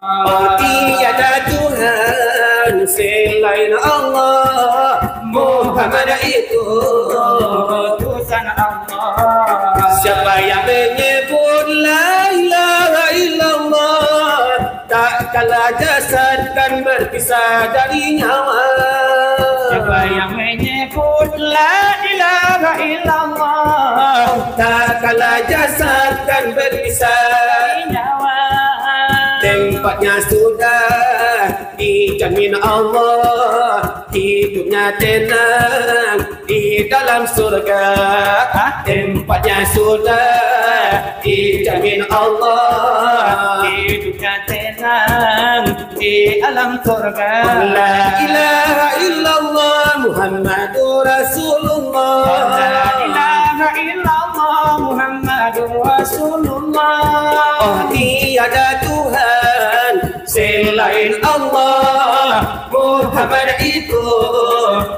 Oh tiada Tuhan selain Allah Muhammad itu utusan Allah. Siapa yang menyebut la ilaha illallah Tak kalah jasad kan berpisah dari nyawa. Siapa yang menyebut la ilaha illallah Tak kalah jasad kan berpisah Tempatnya sudah dijamin Allah Hidupnya tenang di dalam surga. Tempatnya sudah dijamin Allah hidupnya tenang di alam surga. La ilaha illallah Muhammadur Rasulullah. La ilaha illallah Muhammadur Rasulullah. Oh tiada selain Allah Muhammad itu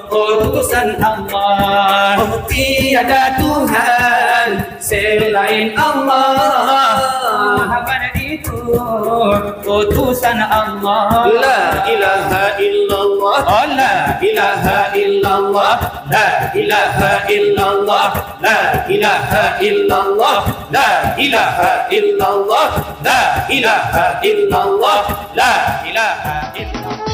utusan Allah. Oh tiada Tuhan selain Allah. Muhammad itu utusan Allah La ilaha illallah Oh la ilaha illallah La ilaha illallah La ilaha illallah La ilaha illallah La ilaha illallah La ilaha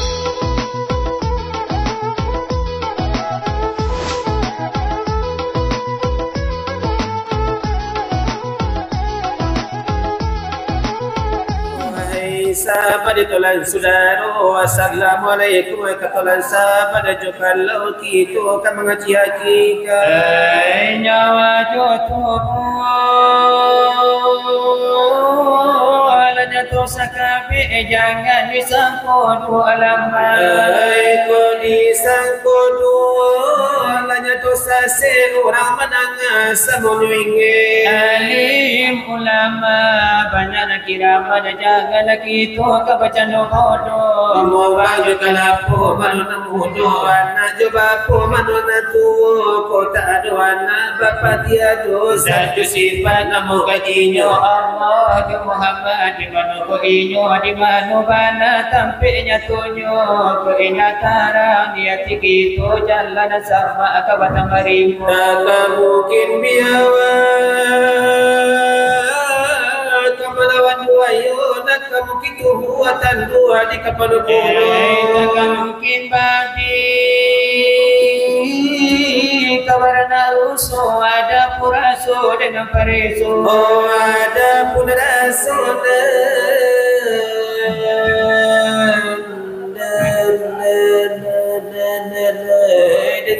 illallah Wahai sahabat tulan saudara Assalamualaikum Katolan sahabat Jokan laut itu akan mengaji hakikat Hai nyawa jotobu Dosa kabe jangan disangkodu alamat Hai kodi sang kodo Lanya dosa seorang menangis semuanya Alim ulama banyak nak kira pada jaga lagi tu kebaca bodoh Moga juga lapo manu namudo Anak coba po manu natu. Ko tak ada anak bapa dia dosa. Satu sifat namu kajinya Allah Muhammad mana ko inyo di mana bana tampilnya tunyo. Ke inya tarang dia tiki tu jalan sama ka batang marimu. Tak mungkin biawa. Kamalawan buayo Nak kamu kitu buatan dua di kapal Eh, mungkin bagi. Kawarna rusuh ada purasu dengan parisu Oh ada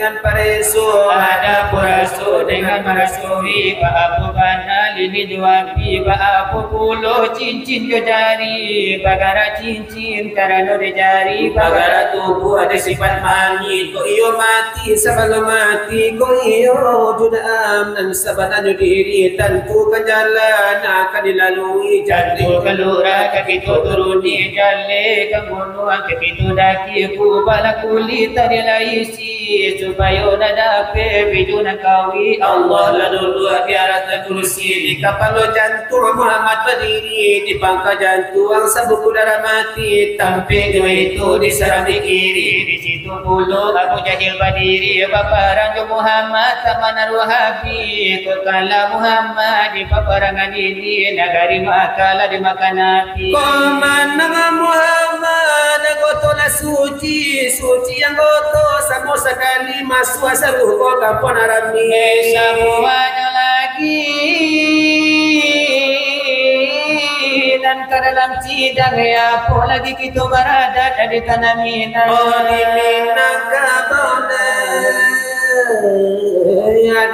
dengan paresu ada purasu dengan merasui Baapu bana lini juapi Baapu pulo cincin jari Bagara cincin karena di jari Bagara tubuh ada sifat mani Ko iyo mati sebelum mati. Ko iyo judam dan sebenarnya diri. Tentu ke jalan akan dilalui. Jantu jadi kalura kakitu turuni jalle kamunuan kakitu daki ku bala kulit tadi laisi biduna kawi Allah lalu di atas kursi di kapal jantung Muhammad? Berdiri di pangkal jantung sabuk udara mati tampil dua itu di kiri di situ puluh Abu Jahil berdiri paparan ke Muhammad taman Wahabi kekala Muhammad di paparangan ini negari makala dimakan Nabi Komanang Muhammad Gotola suci. Suci yang goto Sama sekali Asaruh Kau kampun arami Eh, semuanya lagi. Dan ke dalam sidang ya apa lagi kita berada dari tanah Minang. Oh di Minang kabona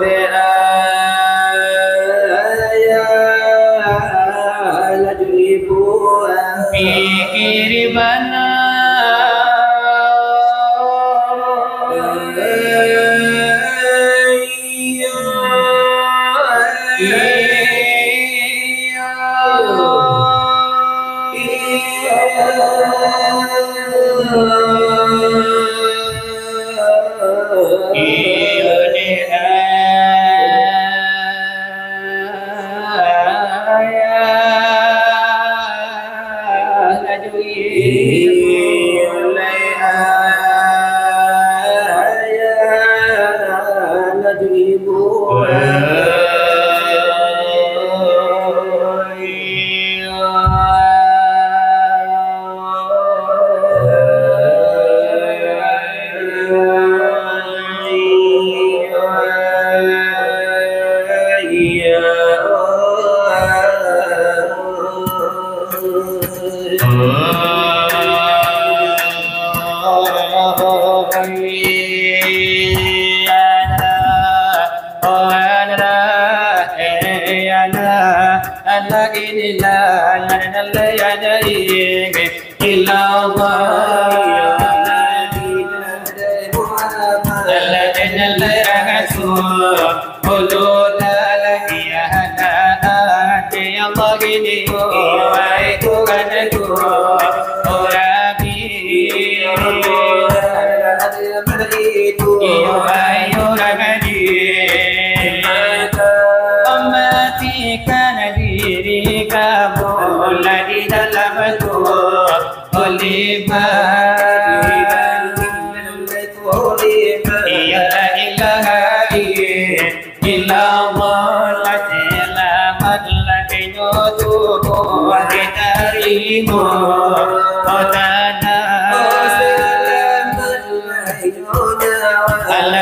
ले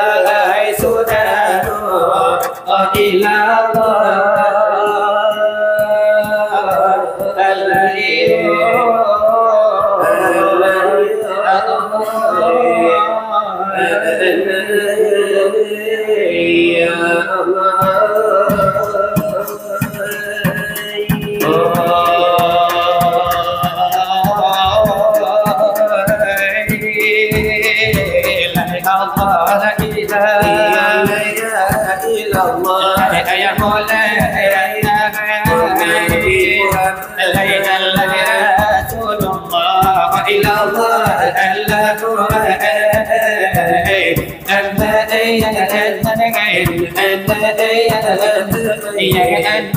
la la أنت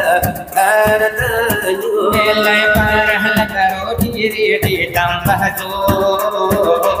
Lord.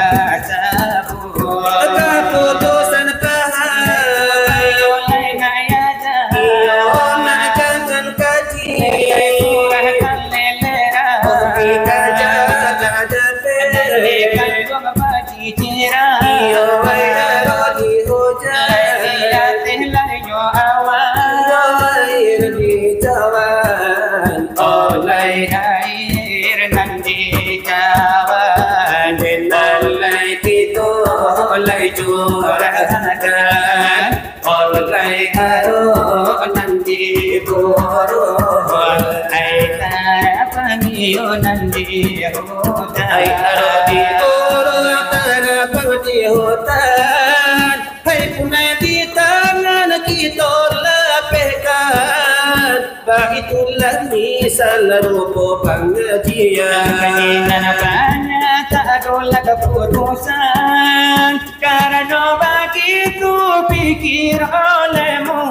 Baitulah misal rupo pengajian Kanina banyak tak ada keputusan Karena begitu pikir olehmu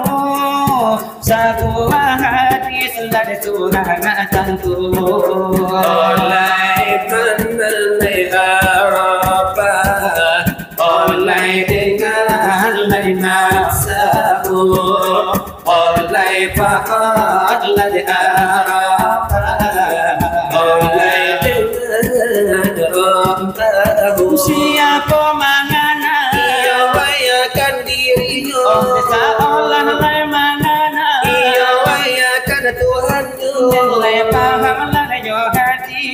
Satu hati selalu surah tentu Oleh menelai Araba Oleh dengan lai nafsamu Oleh fahat lai Araba Oleh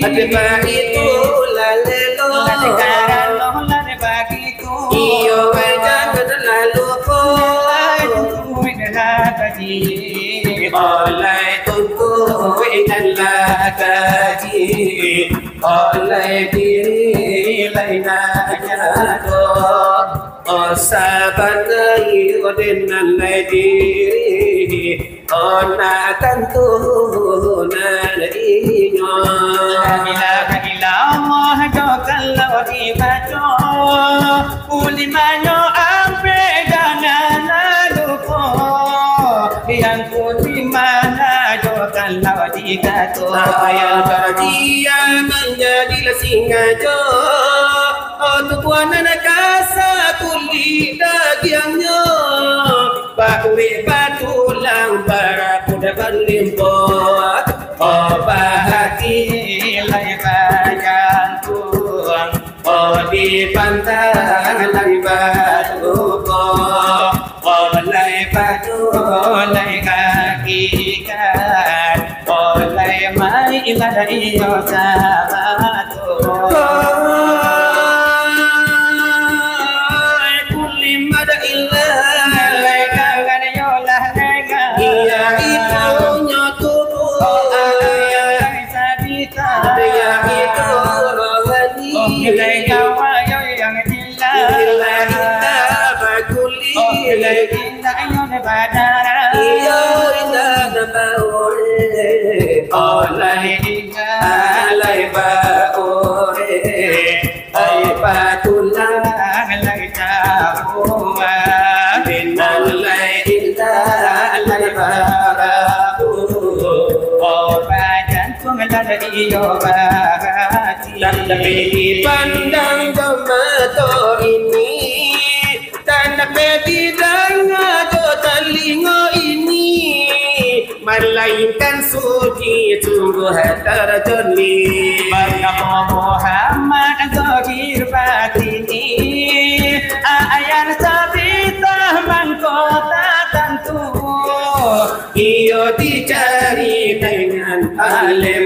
hati Akibat itu lalelo Sekarang lo lai bagiku. Iyo jangan lalu tentu adalah kaji Oleh tunggu ingatlah kaji Oleh diri lain jatuh Oh dengan lai diri. Oh nakan tuhunan La singaja Untuk wana kasa kuli dagiangnya Bakwe batulang para kuda berlimpah Oh bahati Lai bayan tuang. Oh di pantai lai batu Oh lai batu Oleh hakikat Oleh mai ilah iyo sabatu Tá. Bahati Dan lebih pandang tomato ini. Dan lebih dengar telinga ini. Melainkan suci sungguh terjeli Bagaimana Muhammad Zahir Batini Ayan sabita mangkota tentu Iyo dicari dengan alemo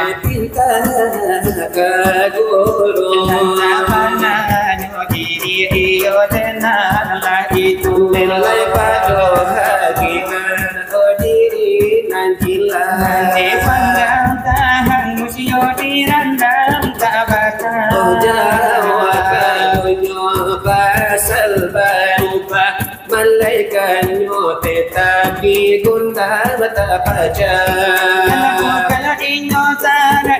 tetapi gunda mata baca Kalau inyo sana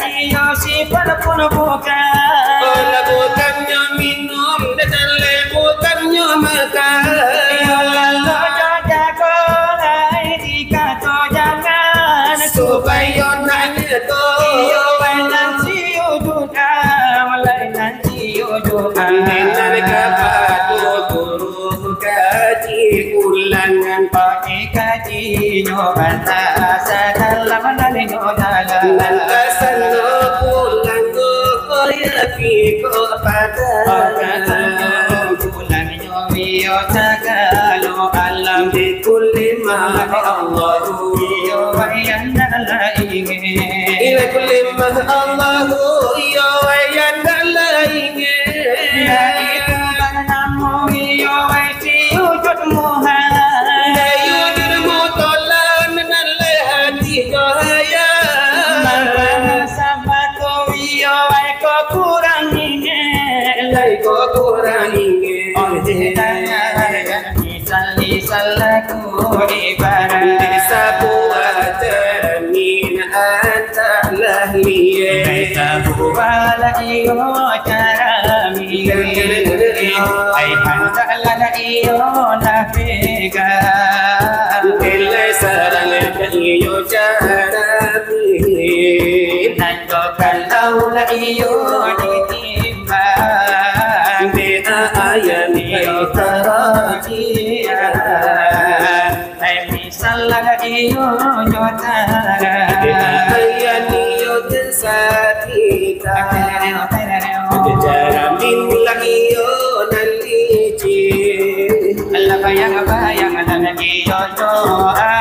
kulli Allahu bayang bayang dan iyo doa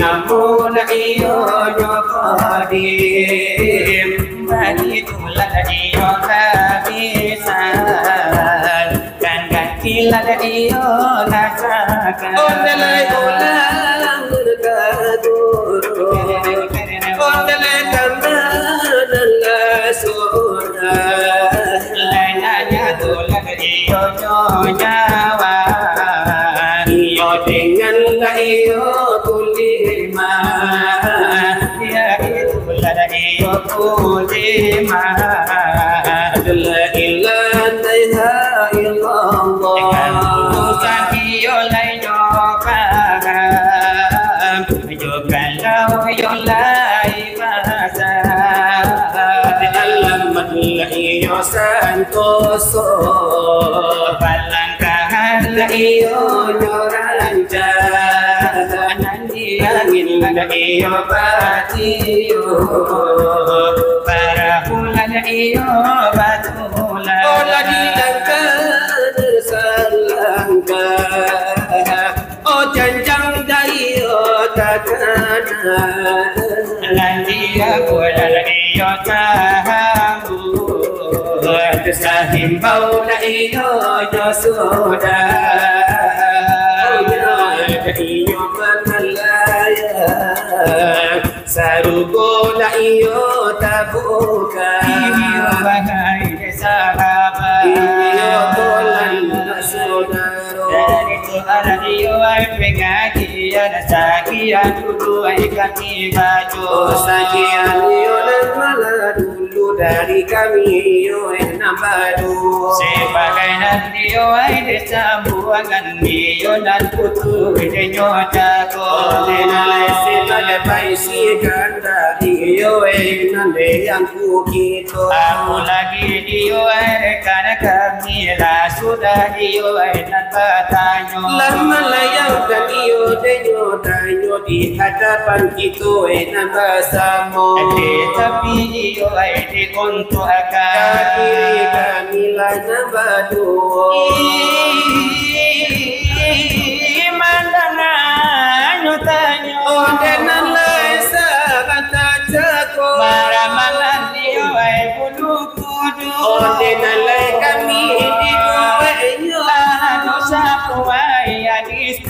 Namo na iyo nyokodim Bagi tulah iyo kebisan Dan gantilah iyo rasakan Ondalay ulang berkaguru Ondalay kamanan lasuna Lainnya tulah iyo nyawa Iyo dengan la Santo so palangka iyo nyora فرحل العيوباتي فرحل العيوبات الذي لم كان سلمك وجنجم ديوتك الذي يقول العيوبات سهم مولى يسودا Oh, yeah. Sarugo na iyo tabuka. Iyo bagai sahabat Iyo tolan na sodaro Dari Tuhan iyo ay pengajian Sakian dulu ay kami baju Oh sajian iyo nan mala dulu dari kami iyo enam badu Sebagai nanti yo ay desambuangan niyo nan putu de nyotako Denalai sebagai paisi kanda iyo enam de yang kukito Aku lagi diyo ay rekan kami lah sudah diyo ay nan batanyo Lama layang dan iyo de nyotanyo di hadapan kita enam bersama. Ate tapi diyo ay di konto Kiri akan kami lana badu Mandangan nyotanyo Oh denalai sakata jako Maramalan diyo ay bulu kudu Oh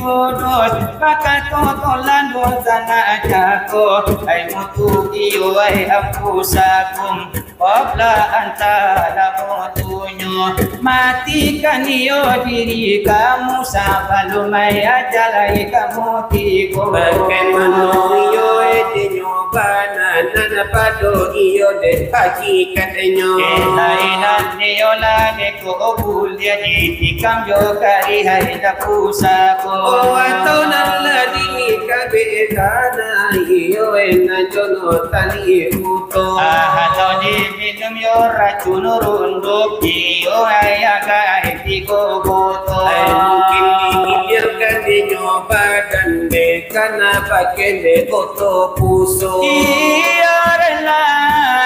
kudus Pakatotolan dosa na ako Ay mutu iyo ay aku sakum. Wabla antara mo tunyo Matikan iyo diri kamu Sa balumay ajalay kamu tiko Bagaimana? Iyo de nyobana nana pado iyo de hakikat enyo Kailan niyo lang ko obulya di tikam yo kari hari na pusa ko. Oh atau nalla dini kabe kana iyo ena jono tali uto Ah, to di minum yo racun runduk iyo ay agay di ko goto. Ay mungkin digilir de nyoba dan de kana pakai de koto puso Iyo rela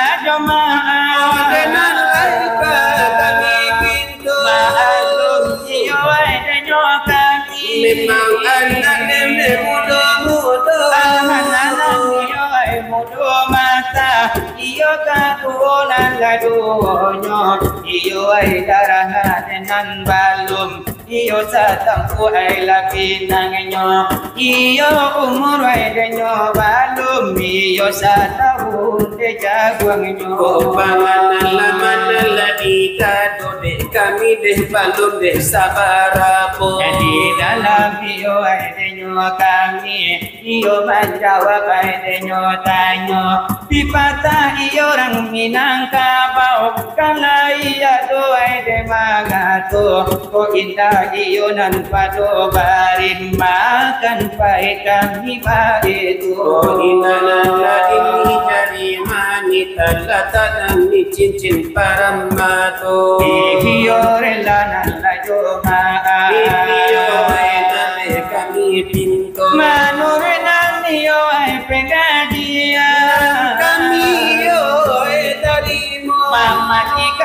Oh jamaah. denan alka kami pintu Maalum iyo ay denyo kaki. Memang anak nene muda muda Anak-anak iyo ay mudo mata Iyo katurunan gadunyo Iyo ay darahan nan balum Iyo sa tampu ay laki ng inyo Iyo umur ay denyo balum Iyo sa tahun de jaguang inyo Kopangan alaman lagi kado de kami de balon de sabarapo. Jadi dalam iyo ay denyo kami Iyo menjawab ay denyo tanyo Pipata iyo orang Minangkabau Kala iya do ay de magato. Ko indah iyo nan padobarin Makan pai kami Oh inalala ini jari mani talata dan ni cincin paramato Iyo rela nan lajo maa. Iyo enale kami pinto. Manurenan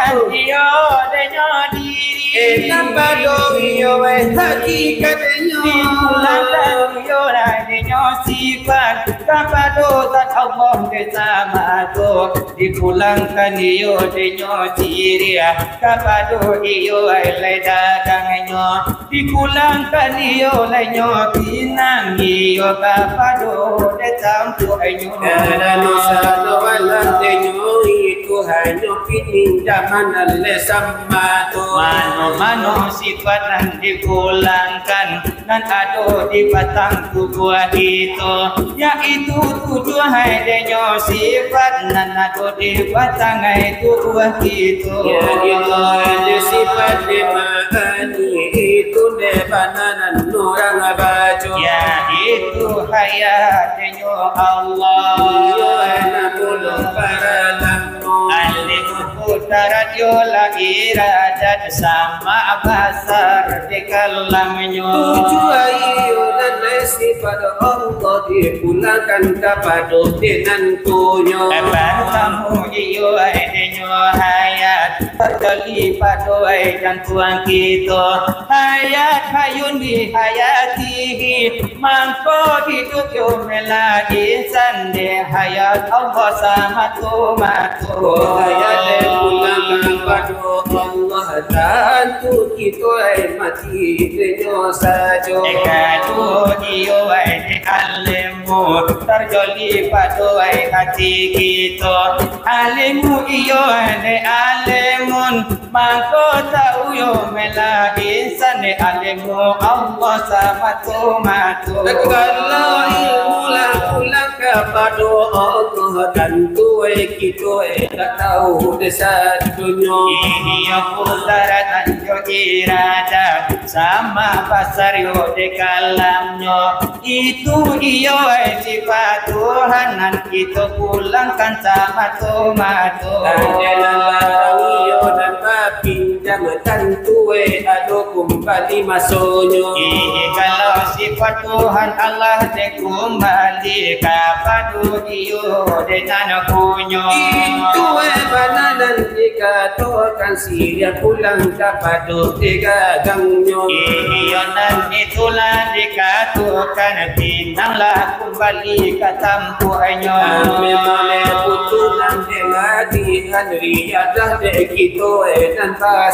Mematikan iyo denyo diri Enam bado iyo hakikat enyo Dipulangan iyo na denyo sifat Kapadotan Allah bersama to Dipulangkan iyo denyo diri Kapado iyo ay ledaganganyo Dipulangkan iyo lenyo pinang iyo Kapado detampu enyo Ada nusa wala tenyo itu hanya pininjaman alle sammato Mano-mano sifat nan dipulangkan. Nan ado di batang tubuh itu. Yaitu tujuh hai denyo sifat. Nan ado di batang hai tubuh itu. Ya itu ada sifat demani itu debananan nurang baju. Yaitu hayat denyo Iyo Allah enak bulu para lamu Alif radio la iradat sama basar di kalamnya. Dan nasi pada Allah dipulangkan kepada tenantunya Eban kamu iyo adenyo hayat. Terjadi pada dan tuan kita. Hayat hayun di hayatihi mangko hidup yo melagi sande hayat Allah sama tu matu Saya nama padu Allah dan kito ai mati dunia sajo ekatu dio ai alemu tarjoli padu ai hati kito alemu iyo ai alemun mako tau yo mela insan alemu Allah sama tu matu kalau ilmu la kepada Allah dan tu ay kita ay tak tahu desa dunia. Iyo putaran anjo irada sama pasar yo de kalamnya. Itu iyo sifat Tuhan kita pulangkan sama tomato. Iyo dan pinjam tentu ay ado kembali masuknya Ih, kalau sifat Tuhan Allah de kembali kapadu iyo de nana punyo Itu eh bananan dikatakan siya pulang kepada tiga gangnya. Iyo nan itulah dikatakan pinanglah kembali ke tampuannya Memang putulan dengan Henry ada de kita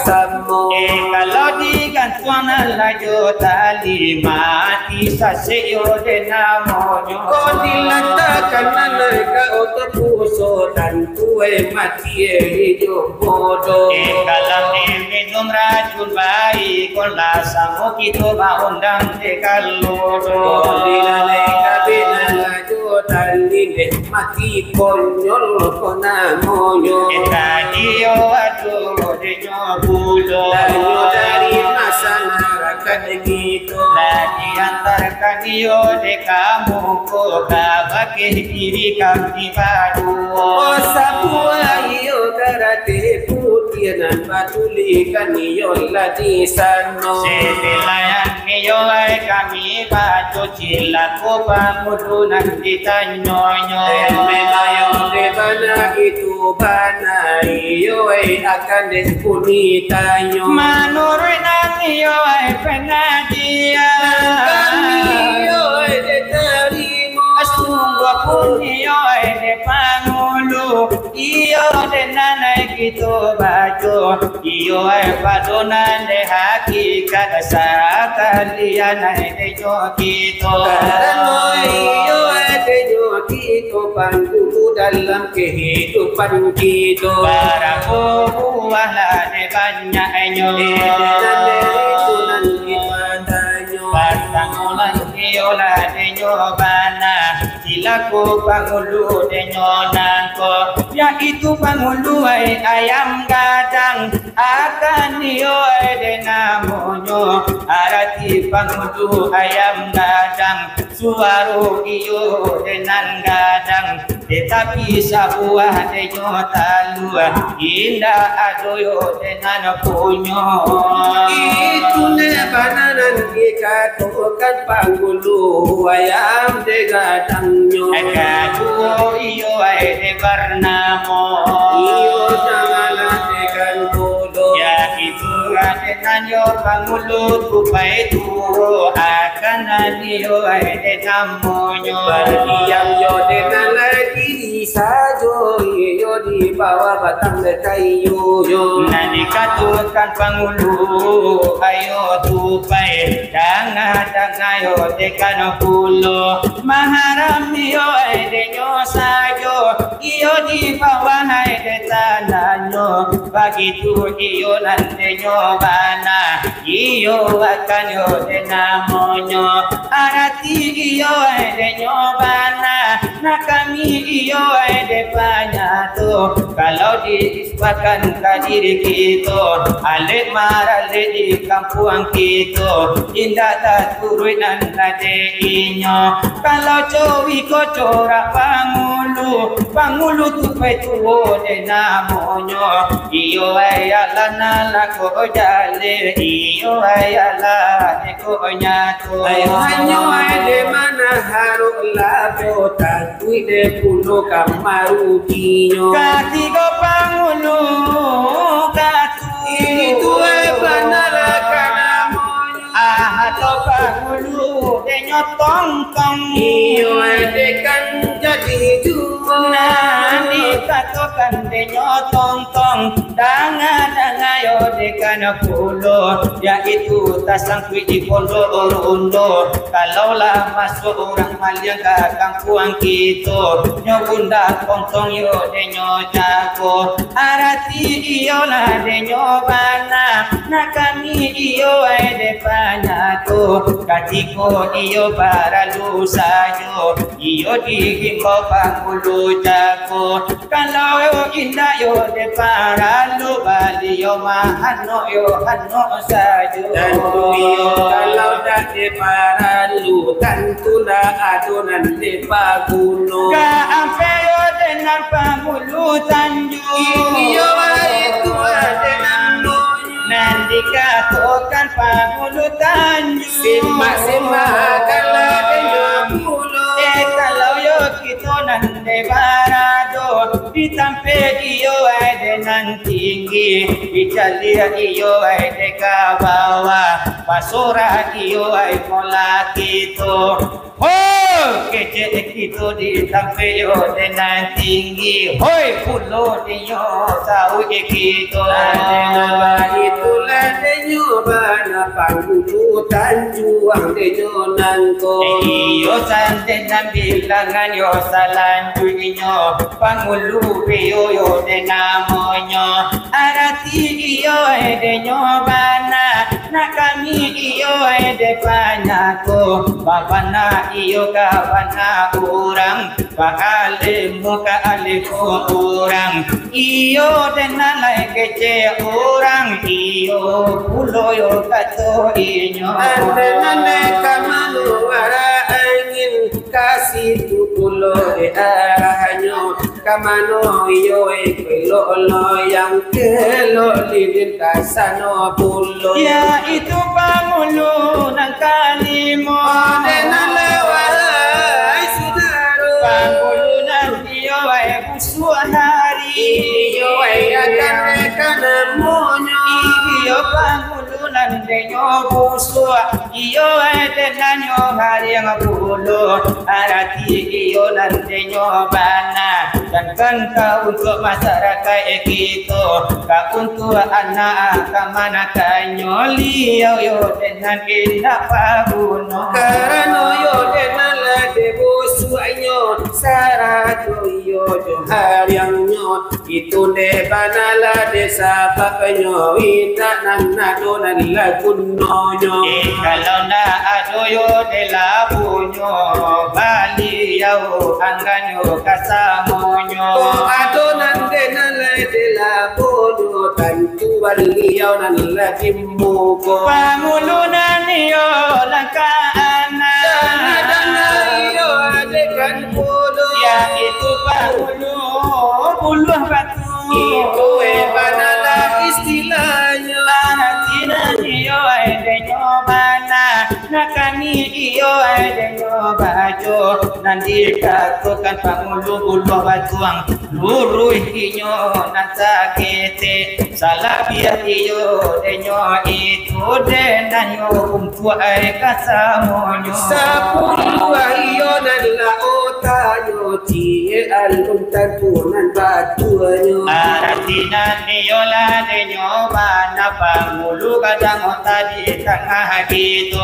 eh dan pasamu Eh kalau digantuan laju tali mati saseyo de namonyo Kau dilantarkan anak kau terpuso dan kue mati eh hidup bodoh Eh kalau ini dum racun baik kola samo kita undang de kaloro Kau dilalai kabinan laju aduh de nyobulo Danyo dari masyarakat gitu Lagi antarkan dio de kamu ko kabake diri kami baru Oh sapua iyo karate putianan patulikan iyo lagi sano. Setilayan ay kami kita nyonyo Melayong de bana itu bana iyo akan despuni tayo Manuroy na niyo ay penadia Kami iyo ay de tarimo. Asunggo po niyo ay de pangulo Iyo de nanay kito baco Iyo ay padunan de hakikat Sa kalian ay de kito Karena iyo ay kenyo kito panggulu dalam kehidupan kita Para ko wala de banyak nyo Pantangulan iyola de nyobana Sila ko pangulo de nyonangko Yaitu pangulo ay ayam gadang. Akan iyo ay de namonyo Arati pangulo ayam gadang. Suaro iyo de nan gadang Tetapi buah de nyotalua Indah adoyo de nan punyo Itu ne bananan dikatakan panggulu ayam degadangnya Ekadu iyo ay de barnamo. Iyo itu adenan yo pangulo kupay turo Akan naniyo ay de namonyo Berdiam yo dengan lagi sajo Iyo di bawah batang kayu yo. Nanikatukan pangulo ayo tupay Danga danga yo de kanapulo Maharam yo ay de nyo sayo Iyo di bawah ay de tananyo Bagitu iyo nande nyo bana Iyo akan yo de namonyo Arati iyo ay de nyo bana Na kami iyo ay de panyato Kalau diisbatkan ka diri kita Alik marale di kampuang kita. Indah tak turun nan nade inyo. Kalau cowi ko corak pangulo pangulu pangulu tu petuo de namonyo iyo ayala nala ko jale iyo ayala ne ko nyato Ay hanyo ay de mana haro labo Tantui de puno kamaru kinyo katigo pangulu katu Itu ay panala kanamonyo ahato pangulu de nyotong tong Iyo ay de kan jadi Nani katokan de nyotong tong danga danga yo de kana pulo. Yaitu tasang di pondok urundo. Kalaulah masuk orang maliang ke kampung kita nyo bunda kontong yo de nyo jago arati iyo la de nyo bana nakami iyo ai de panyato katiko iyo para lusayo iyo dihimbau pangulu jago kalau yo indah yo de para lu bali yo mahano yo hano sayo Dan iyo kalau dah de para lu Tentu dah adonan de paguno. Ka ampeyo de pangulu tanjung Iyo ay itu ada namonyo Nanti katokan pangulu tanjung Simak simak kalau de nyamulo nande barado Ditampe iyo ay de nan tinggi Bicalia iyo ay de kabawa Basura iyo ay mola kito Oh, kece kito ditampe yo de nan tinggi Hoi pulo de yo tahu kito Adenaba itulah denyo bana panggulu tanjuang denyo nangko Iyo sante na bilangan yo salanju inyo Pangulu piyo yo de namonyo Arati iyo e de nyo bana Na kami iyo e de panyako Babana iyo ka bana urang Paalimu ka alifu urang Iyo de nalay kece urang Iyo pulo yo kato inyo. Ande nane kamanu kasih tupulo de arahanyo kamano iyo e kwelo lo yang kelo lilin kasano pulo Ya itu pangulo ng kalimo Ande nale waray sudaro Pangulo ng iyo ay puso hari iyo ay akan kanamonyo Iyo pangulo ng denyo puso Iyo ay denanyo hari ang pulo Arati iyo ng denyo bana Dan kan ka untuk masyarakat kita. Ka untuk anak kamana kanyo Liyaw yo dengan indah pabuno. Karano yo de nala de bosu anyo sarajo yo jo hariang nyo. Itu de banala de sabak nyo ita nan nado nan laguno nyo. Eh, kalau na adoyo de la punyo Bali yau angganyo kasamonyo ko adonan de nala de la bodo tantu baliau nan la timmuko Pangulunan niyo langkaana dana dana yo ade kan bodo Ya Nakani iyo ay denyo bajo. Nandika to kan pangulo bulo batuang Luruy inyo nasakete Salapia iyo denyo itu. Denanyo Kumtua ay kasamonyo. Sepuluh ayo nan la otanyo Cie alum tantunan batuanyo Aratinan niyo la denyo mana Pangulo kadang tadi tengah gitu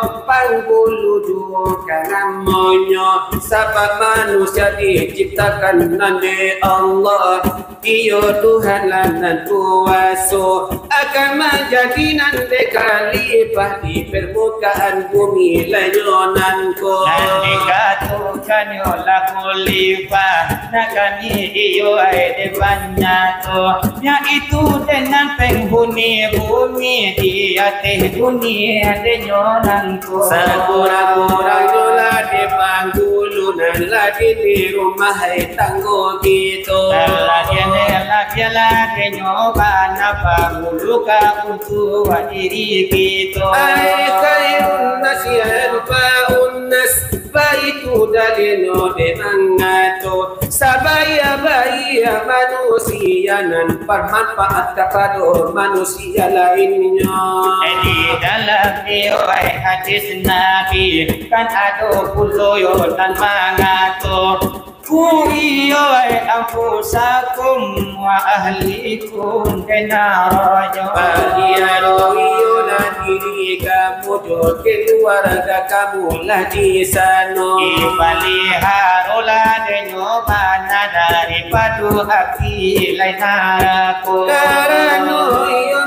kita panggulu karena monyo Sebab manusia diciptakan nande Allah? Iyo Tuhan lan kuaso akan menjadi nanti khalifah di permukaan bumi lenyonanku. Nanti katukan yola kulifa Nakani iyo ay depannya to Yaitu dengan penghuni bumi Di atas dunia denyonanku Sekurang-kurang yola di panggulunan lagi di rumah tanggo gitu. Lagi lagi lagi nyoba napa muluka untuk diri kita Ay khairun nas yanfa'un nas Baitu dalino de mangato Sabaya baya manusia nan bermanfaat kepada manusia lainnya. Di dalam riwayat hadis Nabi kan ada puloyo dan mangato. Kuiyo ay anfusakum wa ahlikum kenarajo Bahagiano iyo na diri kamu do keluarga kamu lah di sana. Ipaliharola denyo mana daripada hati lain haraku Karena iyo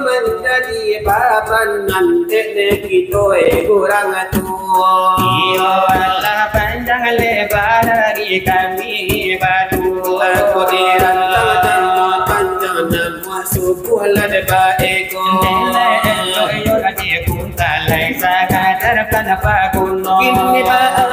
menjadi baban nanti kita eh kurang tua Iyo Allah panjang lebar dari kami berdua Aku dirantau dan panjang nama sukulah de baik Iyo lagi kuntalai sakadar kenapa kuno Kini na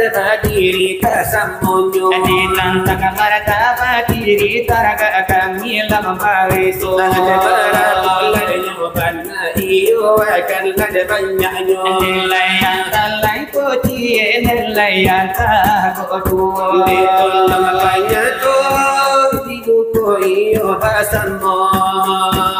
titular hadiri kasamonyo Ditantang martaba diri taraga kami lamang so Alikaran mulai nyo bana iyo akan ada banyaknya Nelayan talai putih nelayan tak kodoh Dito makanya to di buko iyo Nilai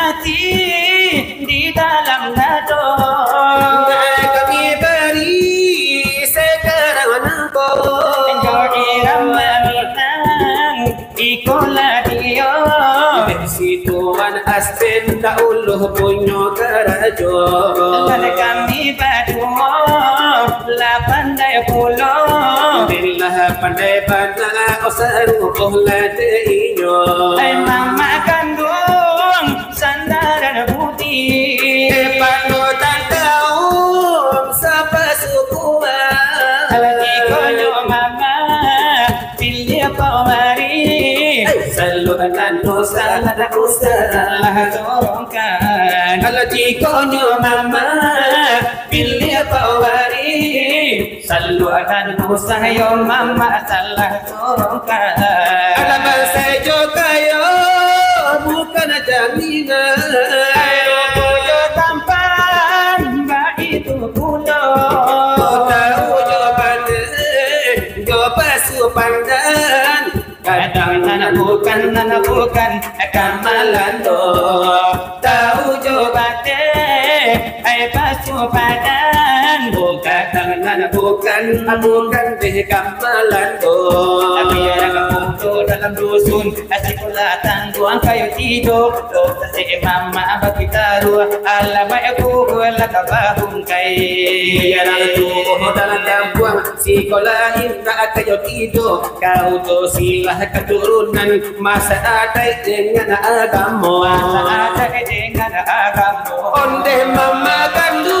ulluh punyo karajo Kami baduho la pandai pulo Billah pandai bana osaru pohla teinyo Ay mama kandung sandaran putih Panutan kaum sapa sukuan Salud a la cosa, a la cosa, a la Kalau jikonyo mama pawari Selalu akan usah yo mama salah dorongkan Alam sejo kayo bukan jaminan Ayo boyo tampan Mbak itu pulau tahu jawabannya Jawab pandan Kadang nana bukan nana bukan kamalan do padan Kadang nana bukan bukan deh kamalan do Biar kamu dalam dusun Asik pula tangguan kayu tidur Dosa si mama bagi taruh Alamai aku wala kabahung kay Biar tubuh dalam dampuang Sekolah indah kayo tido Kau to silah keturunan Masa ada dengan agama. Masa ada dengan agama. Onde mama kandung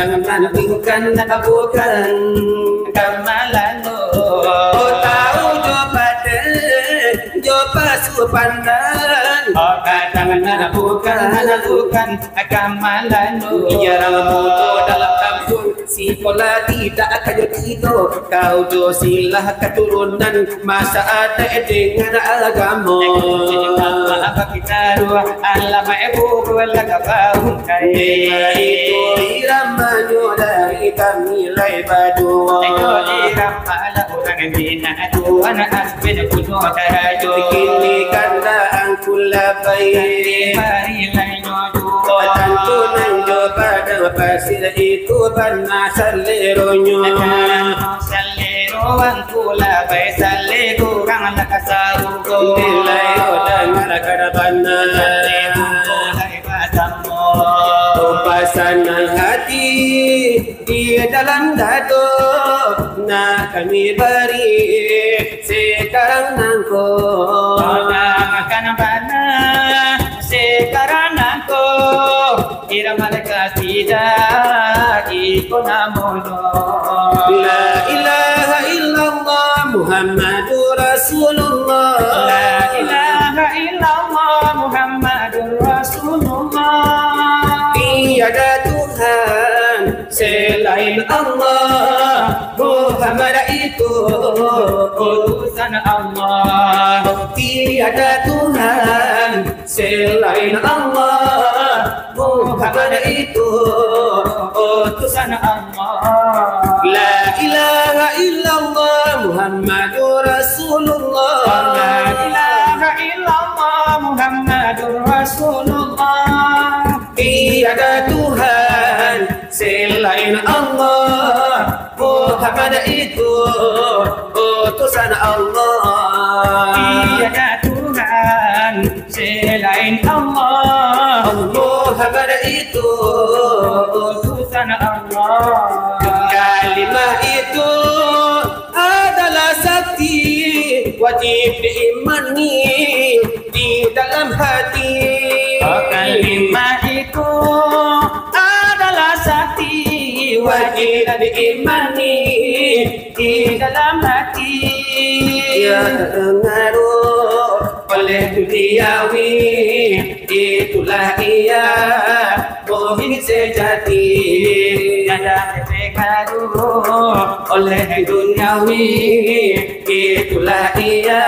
Kadang nantikan bukan Kamalan Oh tahu jo pada Jo pasu pandan Oh kadang bukan bukan Kamalan Ya moto dalam kampung Si pola tidak akan jadido Kau jo silah keturunan. Masa ada dengan agama. Apa kita ruah Alam ibu Wala kabahun Dia itu kaya iramanyo dari kami lai badua Ayo iram pala orang bina Tuhan asbin kuno tarajo Kini kanda ang kulabay Mari laino dua Patanto ng jo kang nakasarugo Dilayo dangar karabana Tumpasan ng hati di dalam kami sekarang nangko Sekarang aku Irama Iko namono La ilaha illallah Muhammadur Rasulullah. La ilaha illallah Muhammadur Rasulullah. Tiada Tuhan selain Allah. Muhammad itu Utusan Allah. Tiada Tuhan selain Allah Muhammad itu. Utusan Allah. La ilaha illallah Muhammadur Rasulullah. La ilaha illallah Muhammadur Rasulullah. Tiada Tuhan selain Allah. Muhammad itu. Utusan Allah. Tiada Tuhan selain Allah Muhammad itu Utusan Allah. Kalimah itu adalah sakti Wajib diimani di dalam hati. Kalimah itu adalah sakti Wajib diimani di dalam hati. Ia terpengaruh oleh duniawi Itulah ia. Mu'min sejati Ada terpengaruh oleh duniawi Itulah ia.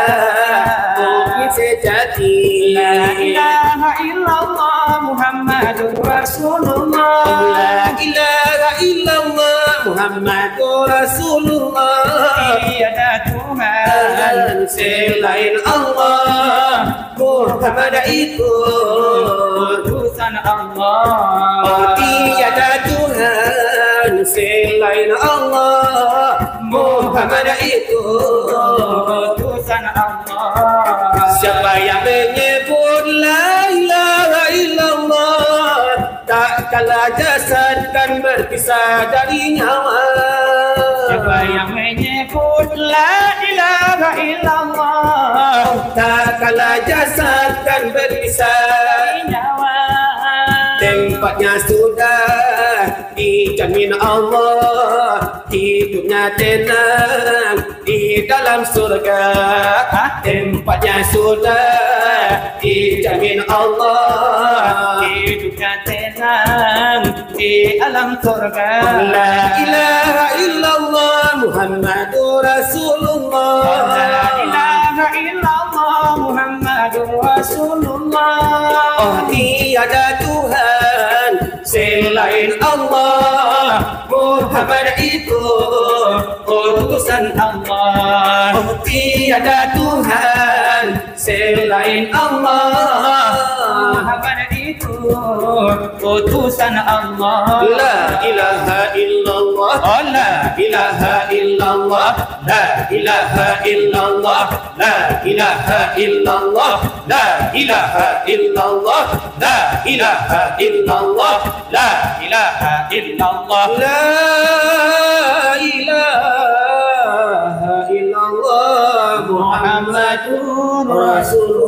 Mu'min sejati La ilaha illallah Muhammadur Rasulullah. La Rasulullah. Tiada Tuhan. Dan selain Allah Muhammad itu. Utusan Allah. Oh tiada Tuhan. Selain Allah Muhammad itu. Utusan Allah. Siapa yang menyebut La ilaha illallah Tak kalah dan berpisah dari nyawa. Siapa yang menyebut La ilaha illallah. Tak kalah jasad dan berpisah. Nyawa. Tempatnya sudah dijamin Allah. Hidupnya tenang di dalam surga. Tempatnya sudah dijamin Allah. Hidupnya tenang di alam illallah Rasulullah. Illallah Rasulullah. Oh tiada Tuhan selain Allah. Muhammad itu Allah. Tiada Tuhan selain Allah. Muhammad utusan Allah. La ilaha illallah. Oh la ilaha illallah. La ilaha illallah. La ilaha illallah. La ilaha illallah. La ilaha illallah. La ilaha illallah. La ilaha illallah. Muhammadun Rasulullah